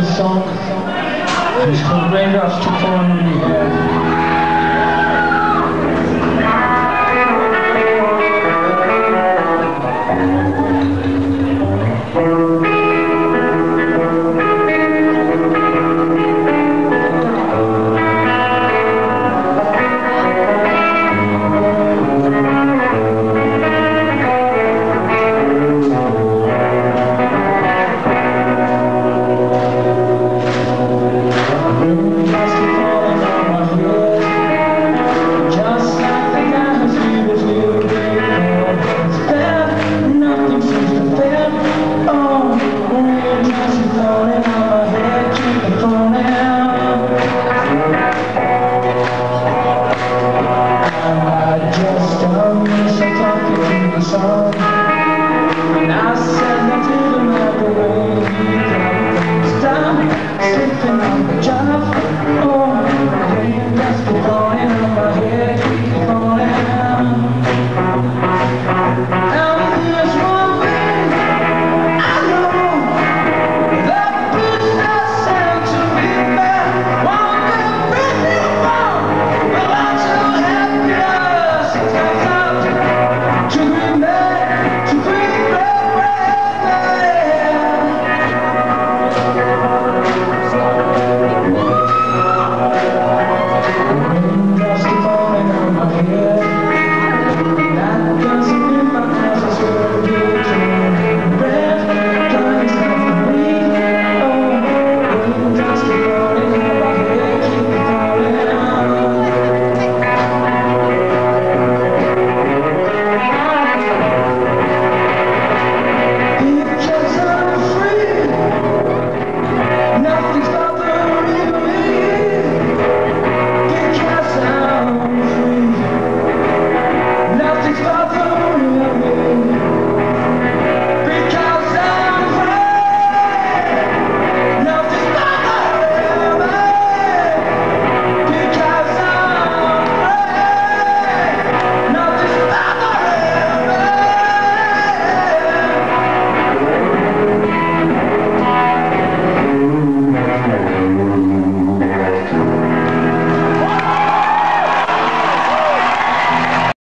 this song and it's called Raindrops to Fall on Me. Father.